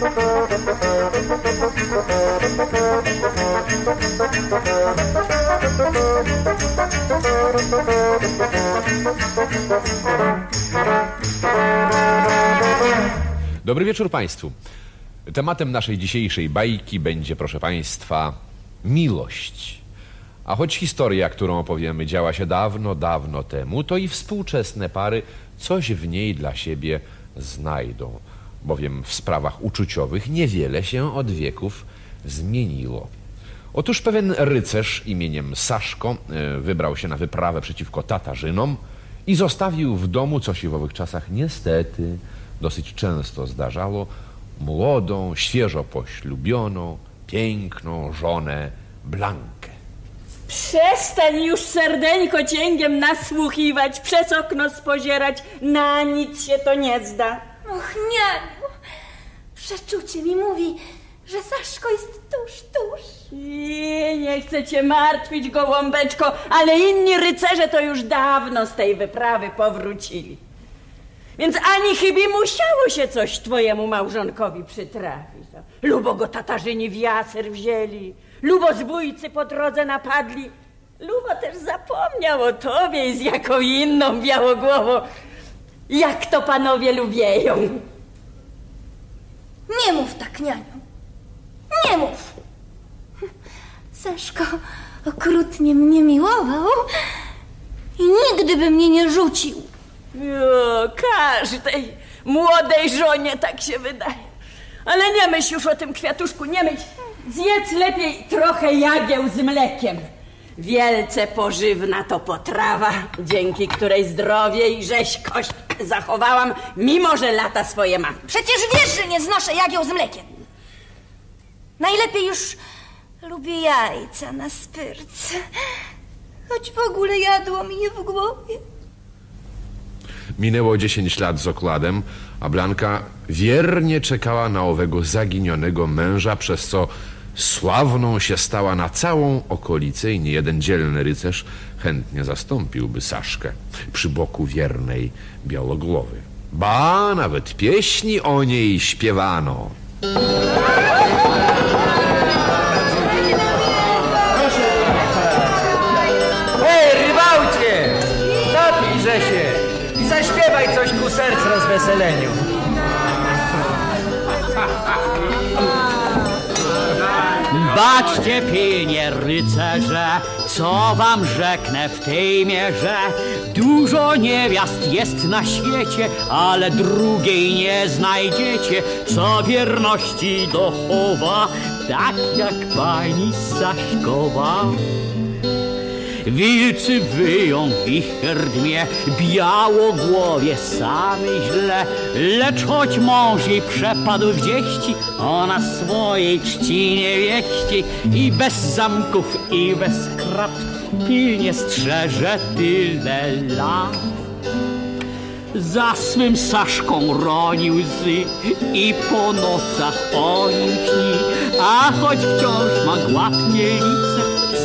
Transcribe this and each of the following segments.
Dobry wieczór Państwu. Tematem naszej dzisiejszej bajki będzie, proszę Państwa, miłość. A choć historia, którą opowiemy, działa się dawno, dawno temu, to i współczesne pary coś w niej dla siebie znajdą, bowiem w sprawach uczuciowych niewiele się od wieków zmieniło. Otóż pewien rycerz imieniem Saszko e, wybrał się na wyprawę przeciwko Tatarzynom i zostawił w domu, co się w owych czasach niestety dosyć często zdarzało, młodą, świeżo poślubioną, piękną żonę Blankę. Przestań już serdeńko cięgiem nasłuchiwać, przez okno spozierać, na nic się to nie zda. Och, nianiu, przeczucie mi mówi, że Saszko jest tuż, tuż. Nie, nie chcę cię martwić, gołąbeczko, ale inni rycerze to już dawno z tej wyprawy powrócili. Więc ani chybi musiało się coś twojemu małżonkowi przytrafić. No. Lubo go Tatarzyni w jaser wzięli, lubo zbójcy po drodze napadli, lubo też zapomniał o tobie i z jaką inną białogłową, jak to panowie lubieją. Nie mów tak, nianiu. Nie mów. Saszko okrutnie mnie miłował i nigdy by mnie nie rzucił. O, każdej młodej żonie tak się wydaje. Ale nie myśl już o tym kwiatuszku, nie myśl. Zjedz lepiej trochę jagieł z mlekiem. Wielce pożywna to potrawa, dzięki której zdrowie i rzeźkość zachowałam, mimo że lata swoje mam. Przecież wiesz, że nie znoszę jagieł z mlekiem. Najlepiej już lubię jajca na spyrce. Choć w ogóle jadło mi je w głowie. Minęło 10 lat z okładem, a Blanka wiernie czekała na owego zaginionego męża, przez co sławną się stała na całą okolicę i niejeden dzielny rycerz chętnie zastąpiłby Saszkę przy boku wiernej białogłowy. Ba, nawet pieśni o niej śpiewano. Hej, rybałcie! Napijże się i zaśpiewaj coś ku serc rozweseleniu. Baczcie, pilnie, rycerze, co wam rzeknę w tej mierze. Dużo niewiast jest na świecie, ale drugiej nie znajdziecie, co wierności dochowa, tak jak pani Saszkowa. Wilcy wyją wicher dmie, białogłowie samy źle, lecz choć mąż jej przepadł w dzieści, ona swojej czci nie wieści i bez zamków i bez krat pilnie strzeże tyle lat. Za swym Saszką roni łzy i po nocach o nim śni, a choć wciąż ma gładkie lice,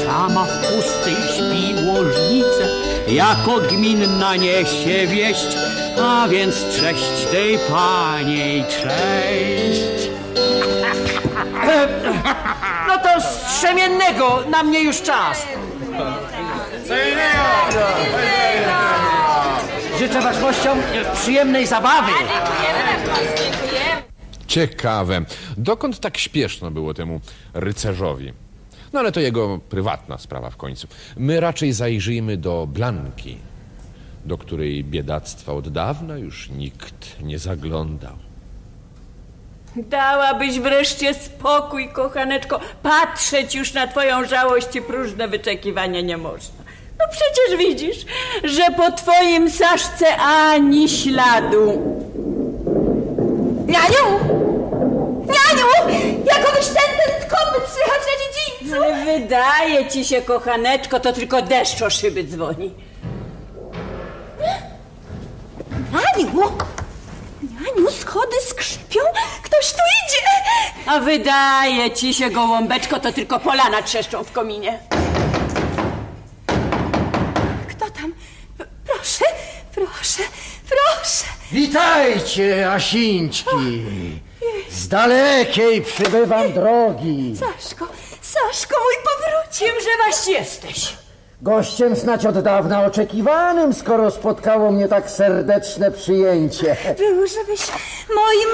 sama w pustej śpi łożnice, jako gminna niesie wieść, a więc cześć tej paniej, cześć. No to strzemiennego, na mnie już czas. Życzę waszmościom przyjemnej zabawy. Ciekawe, dokąd tak śpieszno było temu rycerzowi? No ale to jego prywatna sprawa w końcu. My raczej zajrzyjmy do Blanki, do której biedactwa od dawna już nikt nie zaglądał. Dałabyś wreszcie spokój, kochaneczko. Patrzeć już na twoją żałość i próżne wyczekiwania nie można. No przecież widzisz, że po twoim Saszce ani śladu. Nianiu! Nianiu! Jakobyś ten, ten kopyt słychać na dziedzińcu! Ale wydaje ci się, kochaneczko, to tylko deszcz o szyby dzwoni. Nianiu! Nianiu, schody skrzypią, ktoś tu idzie! A wydaje ci się, gołąbeczko, to tylko polana trzeszczą w kominie. Kto tam? P- Proszę, proszę, proszę! Witajcie, Asińczki. Z dalekiej przybywam drogi. Mój Kimże waś jesteś? Gościem snać od dawna oczekiwanym, skoro spotkało mnie tak serdeczne przyjęcie. Był, żebyś moim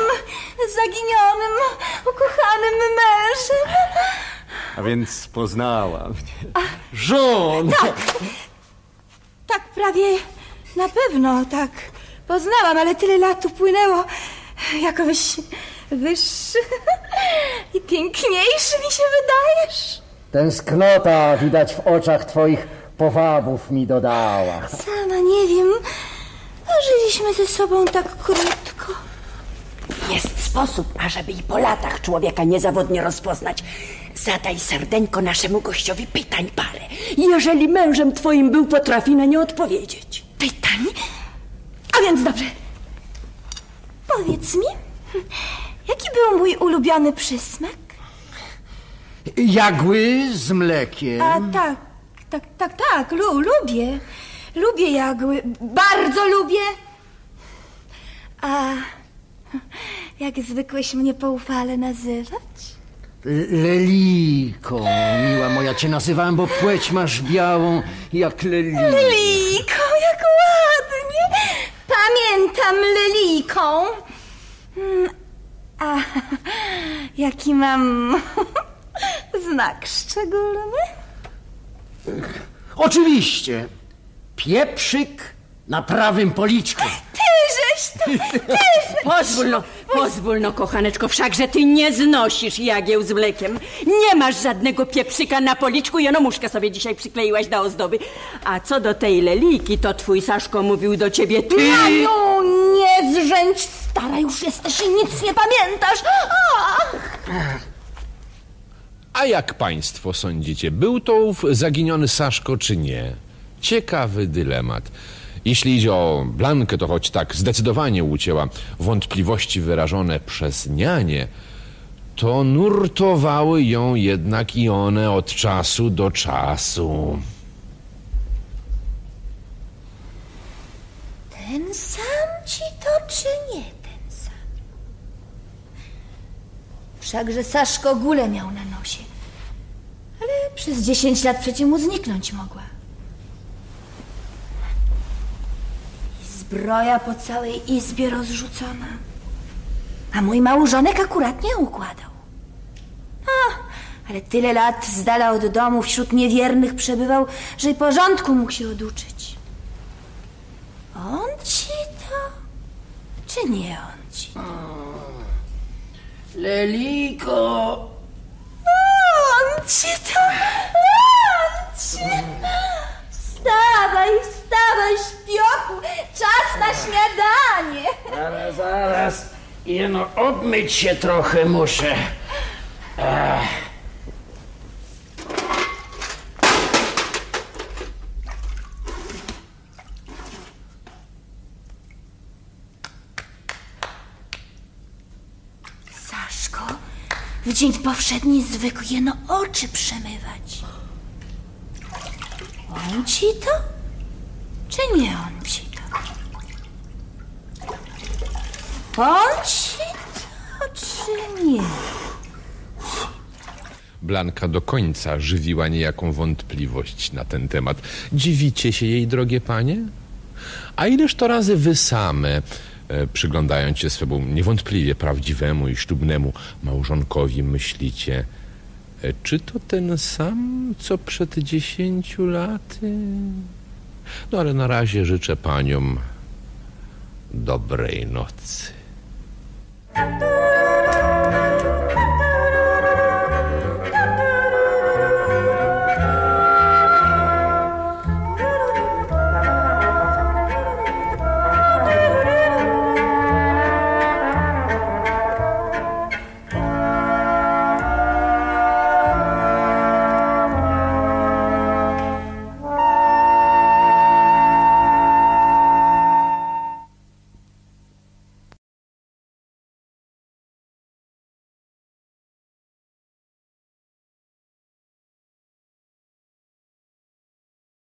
zaginionym, ukochanym mężem. A więc poznała mnie. Żon! Tak, prawie na pewno tak poznałam, ale tyle lat upłynęło. Jakoś wyższy i piękniejszy mi się wydajesz. Tęsknota widać w oczach twoich powabów mi dodała. Sama nie wiem, żyliśmy ze sobą tak krótko. Jest sposób, ażeby i po latach człowieka niezawodnie rozpoznać. Zadaj serdeńko naszemu gościowi pytań parę. Jeżeli mężem twoim był, potrafi na nie odpowiedzieć. Pytań? A więc dobrze. Powiedz mi, jaki był mój ulubiony przysmak? Jagły z mlekiem. A tak, tak, tak, tak, lu, lubię. Lubię jagły, bardzo lubię. A jak zwykłeś mnie poufale nazywać? Leliko, miła moja, cię nazywałem, bo płeć masz białą jak leliko. Leliką, jak ładnie. Pamiętam Leliką. Mm, A jaki mam znak szczególny? Oczywiście, pieprzyk na prawym policzku. Tyżeś to, Pozwól no, pozwól no, kochaneczko, wszakże ty nie znosisz jagieł z mlekiem. Nie masz żadnego pieprzyka na policzku, jeno muszkę sobie dzisiaj przykleiłaś do ozdoby. A co do tej leliki, to twój Saszko mówił do ciebie ty... Aniu, nie zrzęć, stara już jesteś i nic nie pamiętasz. Ach. A jak państwo sądzicie, był to zaginiony Saszko czy nie? Ciekawy dylemat. Jeśli idzie o Blankę, to choć tak zdecydowanie ucięła wątpliwości wyrażone przez nianie, to nurtowały ją jednak i one od czasu do czasu. Ten sam ci to, czy nie ten sam? Wszakże Saszko gulę miał na przez dziesięć lat przecie mu zniknąć mogła. I zbroja po całej izbie rozrzucona. A mój małżonek akurat nie układał. A, ale tyle lat z dala od domu wśród niewiernych przebywał, że i porządku mógł się oduczyć. On ci to, czy nie on ci? Leliko, Ci to, ci. Wstawaj, wstawaj, śpiochu, czas na śniadanie. zaraz, zaraz, jeno obmyć się trochę muszę. W dzień powszedni zwykł jeno oczy przemywać. On ci to, czy nie on ci to? On ci to, czy nie? Blanka do końca żywiła niejaką wątpliwość na ten temat. Dziwicie się jej, drogie panie? A ileż to razy wy same, przyglądając się swemu niewątpliwie prawdziwemu i ślubnemu małżonkowi, myślicie, e, czy to ten sam, co przed dziesięciu laty? No ale na razie życzę paniom dobrej nocy.